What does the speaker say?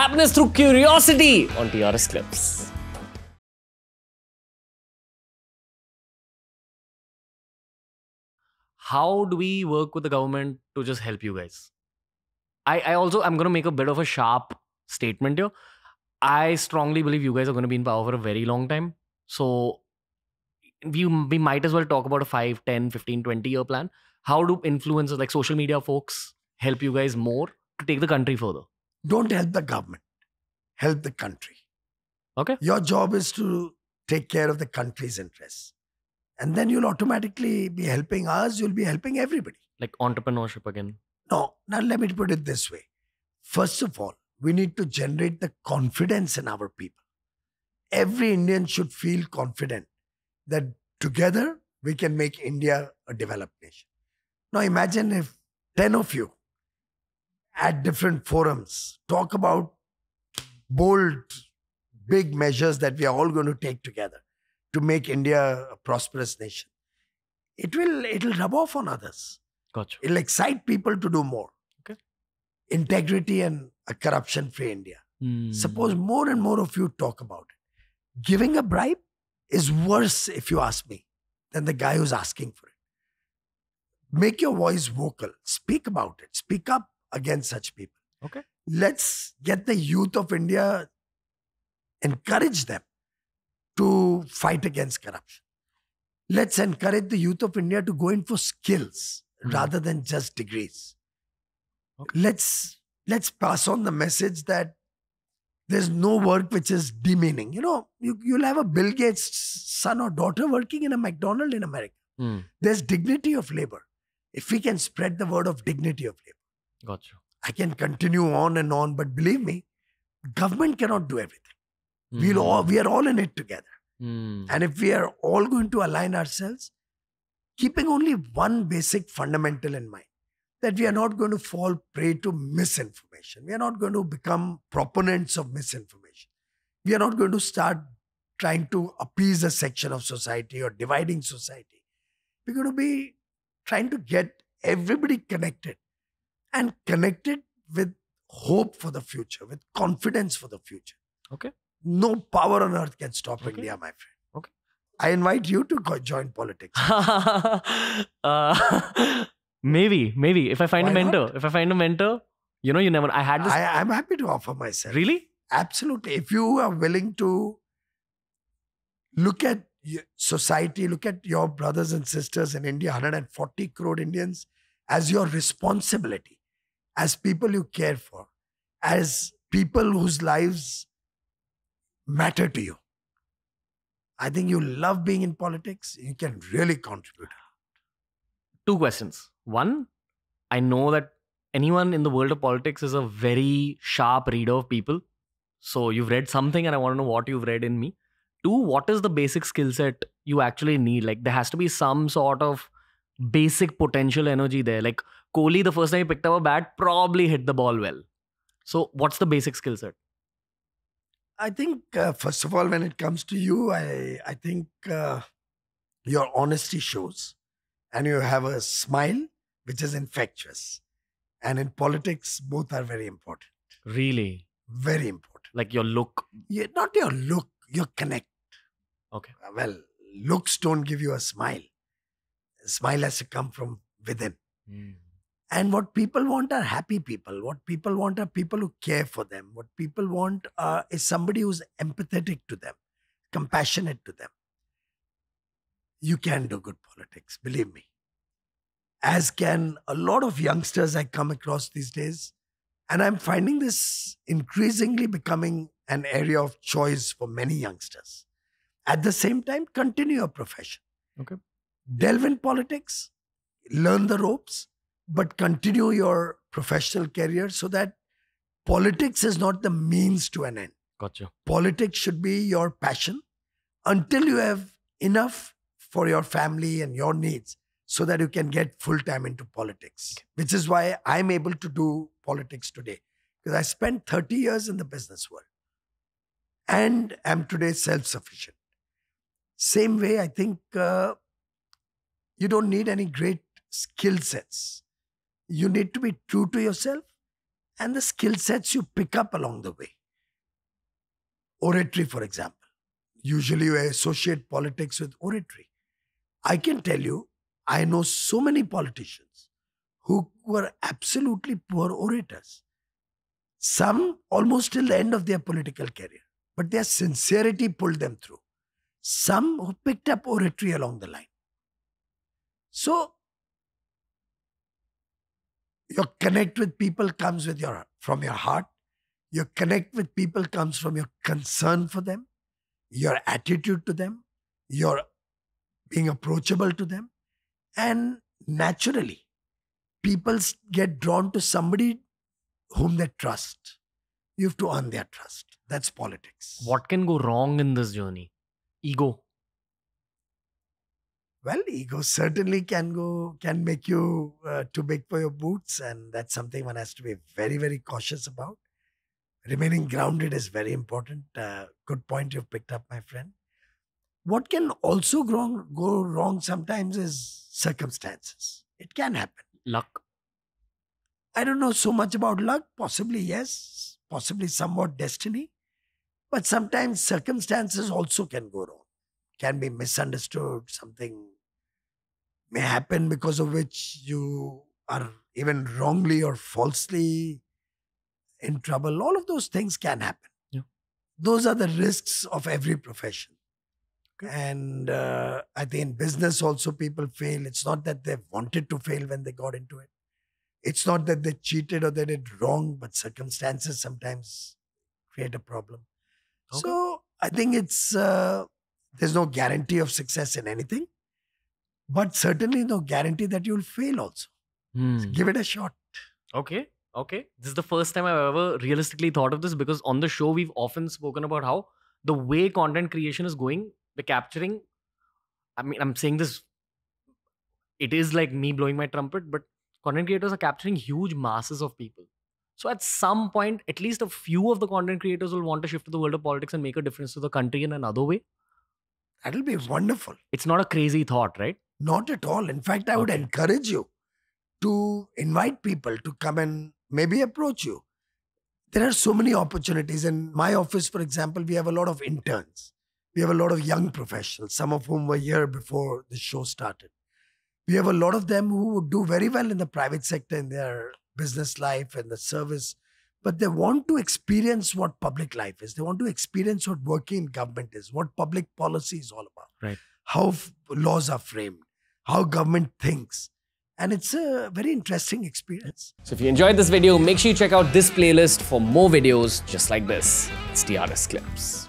Happiness through curiosity on TRS Clips. How do we work with the government to just help you guys? I, I also I'm gonna make a bit of a sharp statement here. I strongly believe you guys are gonna be in power for a very long time. So we we might as well talk about a 5, 10, 15, 20 year plan. How do influencers like social media folks help you guys more to take the country further? Don't help the government, help the country. Okay. Your job is to take care of the country's interests. And then you'll automatically be helping us, you'll be helping everybody. Like entrepreneurship again. No, now let me put it this way. First of all, we need to generate the confidence in our people. Every Indian should feel confident that together we can make India a developed nation. Now imagine if 10 of you at different forums talk about bold, big measures that we are all going to take together to make India a prosperous nation. It will it'll rub off on others. Gotcha. It'll excite people to do more. Okay. Integrity and a corruption-free India. Hmm. Suppose more and more of you talk about it. Giving a bribe is worse, if you ask me, than the guy who's asking for it. Make your voice vocal. Speak about it. Speak up against such people. Okay. Let's get the youth of India, encourage them to fight against corruption. Let's encourage the youth of India to go in for skills Hmm. rather than just degrees. Okay. Let's let's pass on the message that there's no work which is demeaning. You know, you, you'll have a Bill Gates son or daughter working in a McDonald in America. Hmm. There's dignity of labor. If we can spread the word of dignity of labor, Gotcha. I can continue on and on. But believe me, government cannot do everything. We'll all, we are all in it together. Hmm. And if we are all going to align ourselves, keeping only one basic fundamental in mind that we are not going to fall prey to misinformation. We are not going to become proponents of misinformation. We are not going to start trying to appease a section of society or dividing society. We're going to be trying to get everybody connected and connected with hope for the future, with confidence for the future. Okay. No power on earth can stop Okay. India, my friend. Okay. I invite you to co- join politics. uh, maybe, maybe if I find Why a not? mentor, if I find a mentor, you know, you never. I had this. I, I'm happy to offer myself. really? Absolutely. If you are willing to look at society, look at your brothers and sisters in India, 140 crore Indians, as your responsibility, as people you care for, as people whose lives matter to you. I think you love being in politics. You can really contribute. Two questions. One, I know that anyone in the world of politics is a very sharp reader of people. So you've read something, and I want to know what you've read in me. Two, what is the basic skill set you actually need? Like there has to be some sort of basic potential energy there. Like Kohli, the first time he picked up a bat, probably hit the ball well. So what's the basic skill set? I think, uh, first of all, when it comes to you, I, I think uh, your honesty shows and you have a smile which is infectious. And in politics, both are very important. Really? Very important. Like your look. Yeah, not your look, your connect. Okay. Uh, Well, looks don't give you a smile. Smile has to come from within. And what people want are happy people. What people want are people who care for them. What people want uh, is somebody who's empathetic to them, compassionate to them. You can do good politics, believe me. As can a lot of youngsters I come across these days. And I'm finding this increasingly becoming an area of choice for many youngsters. At the same time, continue your profession. Okay. Delve in politics, learn the ropes, but continue your professional career so that politics is not the means to an end. Gotcha. Politics should be your passion until you have enough for your family and your needs so that you can get full time into politics, which is why I'm able to do politics today because I spent 30 years in the business world and am today self sufficient. Same way, I think uh, you don't need any great skill sets. You need to be true to yourself and the skill sets you pick up along the way. Oratory, for example. Usually you associate politics with oratory. I can tell you, I know so many politicians who were absolutely poor orators. Some almost till the end of their political career, but their sincerity pulled them through. Some who picked up oratory along the line. So, your connect with people comes with your from your heart. Your connect with people comes from your concern for them, your attitude to them, your being approachable to them, and naturally, people get drawn to somebody whom they trust. You have to earn their trust. That's politics. What can go wrong in this journey? Ego. Well, ego certainly can go, can make you uh, too big for your boots, and that's something one has to be very, very cautious about. Remaining grounded is very important. Uh, good point you've picked up, my friend. What can also go wrong, go wrong sometimes is circumstances. It can happen. Luck. I don't know so much about luck. Possibly yes, possibly somewhat destiny. But sometimes circumstances also can go wrong, can be misunderstood. Something may happen because of which you are even wrongly or falsely in trouble. All of those things can happen. Yeah. Those are the risks of every profession. Okay. And uh, I think in business also people fail. It's not that they wanted to fail when they got into it. It's not that they cheated or they did wrong, but circumstances sometimes create a problem. Okay. So I think it's uh, there's no guarantee of success in anything, but certainly no guarantee that you'll fail also. Hmm. Give it a shot. Okay. Okay. This is the first time I've ever realistically thought of this because on the show, we've often spoken about how the way content creation is going, we're capturing. I mean, I'm saying this, it is like me blowing my trumpet, but content creators are capturing huge masses of people. So at some point, at least a few of the content creators will want to shift to the world of politics and make a difference to the country in another way. That'll be wonderful. It's not a crazy thought, right? Not at all. In fact, I would encourage you to invite people to come and maybe approach you. There are so many opportunities. In my office, for example, we have a lot of interns. We have a lot of young professionals, some of whom were here before the show started. We have a lot of them who would do very well in the private sector in their business life and the service, but they want to experience what public life is. They want to experience what working in government is, what public policy is all about, Right. how f- laws are framed, how government thinks. And it's a very interesting experience. So if you enjoyed this video, make sure you check out this playlist for more videos just like this. It's the TRS Clips.